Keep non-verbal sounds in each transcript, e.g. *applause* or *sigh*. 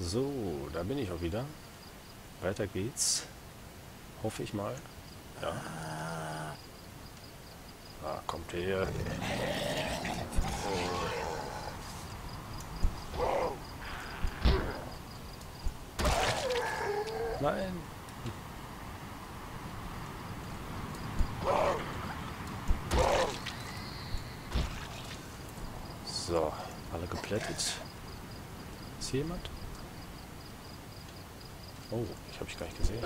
So, da bin ich auch wieder. Weiter geht's. Hoffe ich mal. Ja. Ah, kommt her. Nein. So, alle geplättet. Ist hier jemand? Oh, ich habe ich gar nicht gesehen.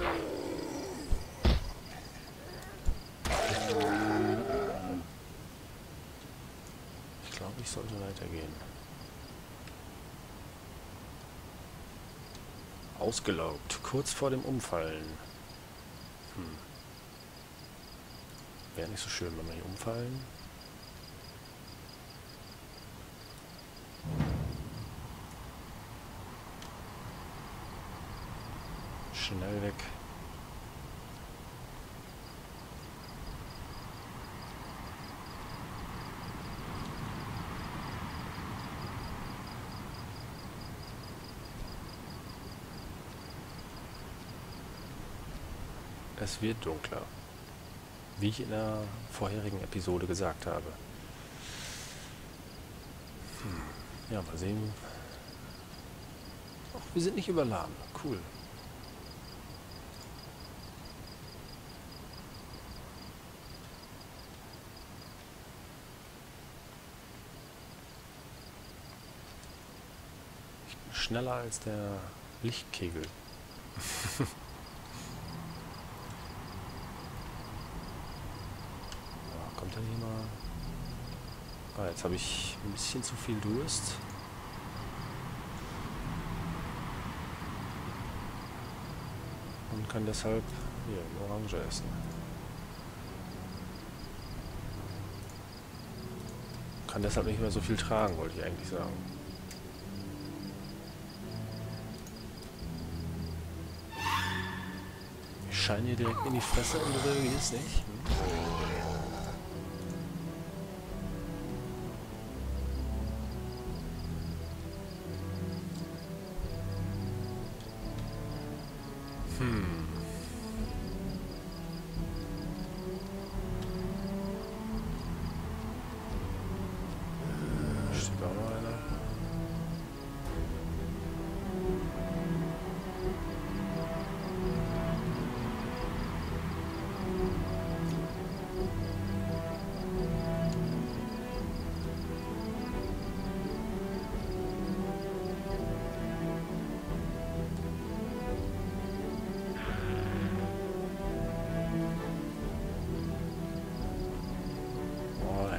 Ich glaube, ich sollte weitergehen. Ausgelaugt, kurz vor dem Umfallen. Hm. Wäre nicht so schön, wenn wir hier umfallen. Schnell weg. Es wird dunkler. Wie ich in der vorherigen Episode gesagt habe. Hm. Ja, mal sehen. Ach, wir sind nicht überladen. Cool. Schneller als der Lichtkegel. *laughs* ja, kommt dann hier mal... Ah, jetzt habe ich ein bisschen zu viel Durst. Und kann deshalb hier eine Orange essen. Kann deshalb nicht mehr so viel tragen, wollte ich eigentlich sagen. Scheinen hier direkt in die Fresse und so geht's nicht. Hm.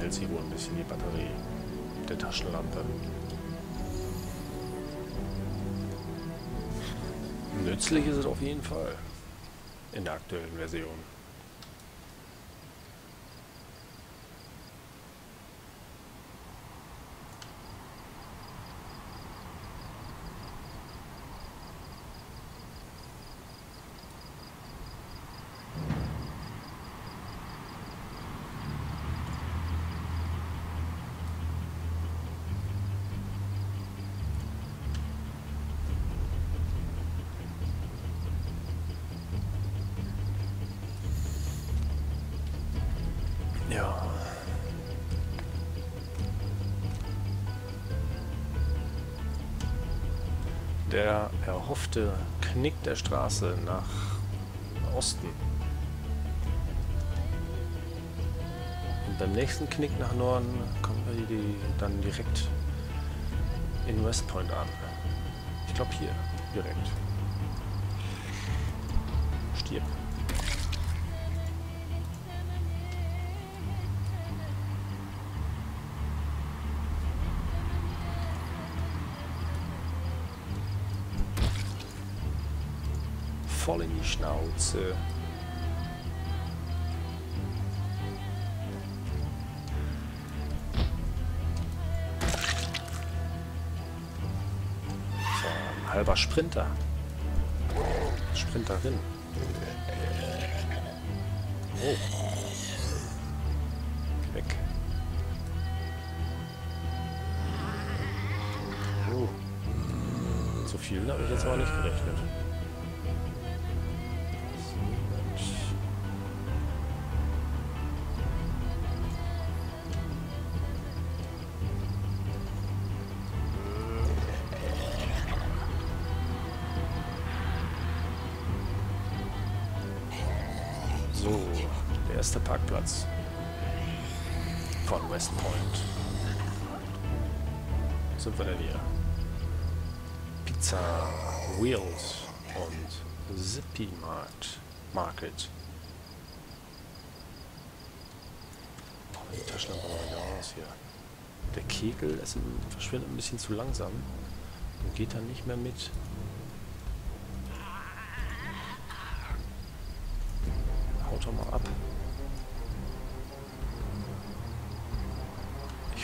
Hält sich wohl ein bisschen die Batterie der Taschenlampe. Nützlich ist es auf jeden Fall in der aktuellen Version. Ja. Der erhoffte Knick der Straße nach Osten. Und beim nächsten Knick nach Norden kommen wir die dann direkt in West Point an. Ich glaube hier, direkt. Stirb. Voll in die Schnauze. So, halber Sprinter. Sprinterin. Oh. Weg. So viel, habe ich jetzt aber nicht gerechnet. Der erste Parkplatz von West Point. Sind wir denn hier? Pizza Wheels und Zippy Mart Market. Oh, die Taschenlampe mal wieder aus hier. Der Kegel ist verschwindet ein bisschen zu langsam und geht dann nicht mehr mit. Haut doch mal ab.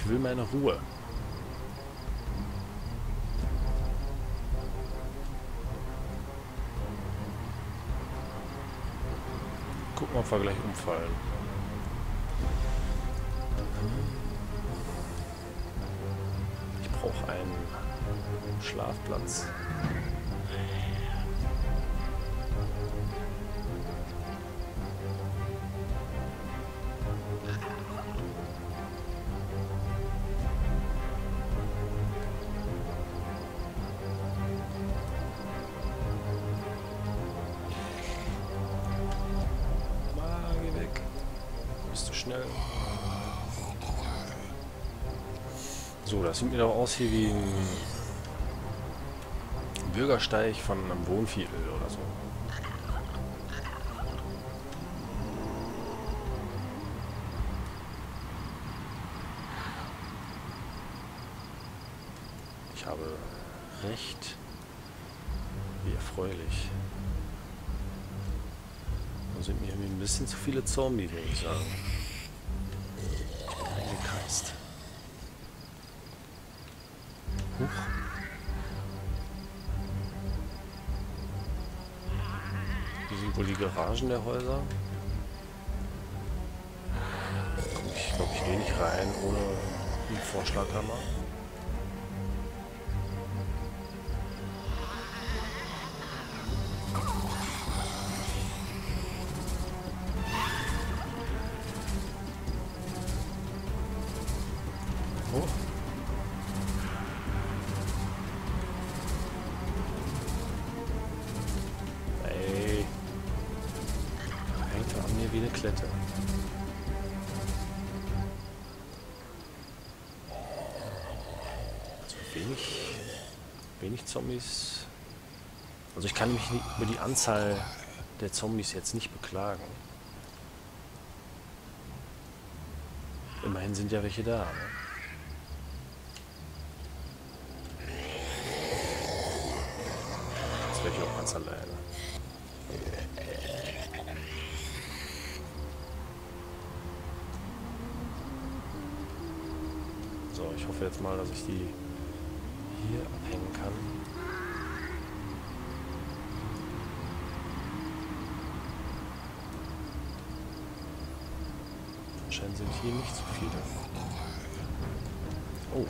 Ich will meine Ruhe. Gucken, ob wir gleich umfallen. Ich brauche einen Schlafplatz. Schnell? So, das sieht mir doch aus hier wie ein Bürgersteig von einem Wohnviertel oder so. Ich habe recht. Wie erfreulich. Da sind mir ein bisschen zu viele Zombies, würde ich sagen. Eingekreist. Huch. Hier sind wohl die Garagen der Häuser. Ich glaube, ich gehe nicht rein ohne einen Vorschlaghammer. Oh. Ey. Hängt an mir wie eine Klette. Also wenig, wenig Zombies. Also ich kann mich über die Anzahl der Zombies jetzt nicht beklagen. Immerhin sind ja welche da. Ne? Jetzt wäre ich auch ganz alleine. So, ich hoffe jetzt mal, dass ich die hier abhängen kann. Anscheinend sind hier nicht so viele. Oh,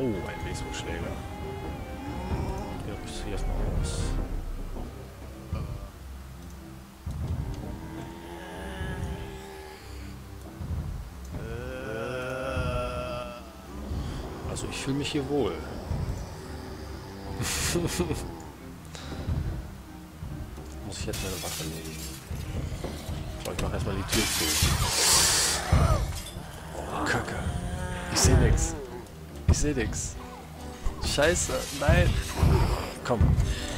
Oh, ein Baseballschläger. Ich sehe erstmal aus. Also ich fühle mich hier wohl. *laughs* Muss ich jetzt meine Waffe nehmen? Glaube, ich mache erstmal die Tür zu. Oh, Kacke. Ich sehe nix. Ich sehe nix. Scheiße, nein. Komm,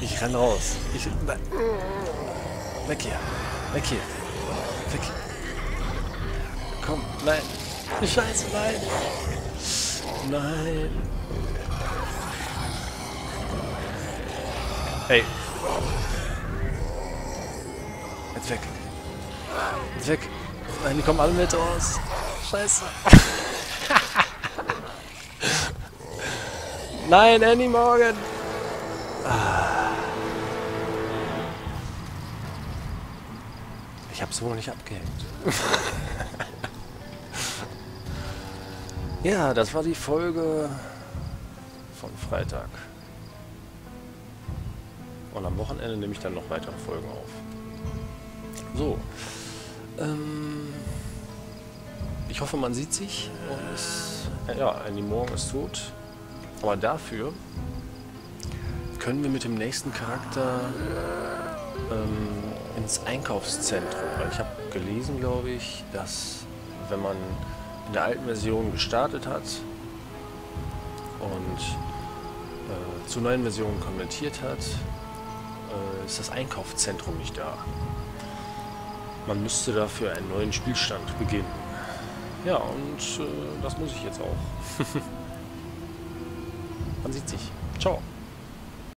ich renn raus. Ich. Nein. Weg hier. Weg hier. Weg. Komm, nein. Scheiße, nein. Nein. Ey. Jetzt weg. Jetzt weg. Nein, die kommen alle mit raus. Scheiße. Nein, Annie Morgan. Ah. Ich hab's wohl nicht abgehängt. *laughs* ja, das war die Folge von Freitag. Und am Wochenende nehme ich dann noch weitere Folgen auf. So. Ähm, ich hoffe, man sieht sich. Und ja, Andy Morgan ist tot. Aber dafür können wir mit dem nächsten Charakter ähm, ins Einkaufszentrum. Weil ich habe gelesen, glaube ich, dass wenn man in der alten Version gestartet hat und äh, zur neuen Version konvertiert hat, äh, ist das Einkaufszentrum nicht da. Man müsste dafür einen neuen Spielstand beginnen. Ja, und äh, das muss ich jetzt auch. *laughs* Sich. Ciao.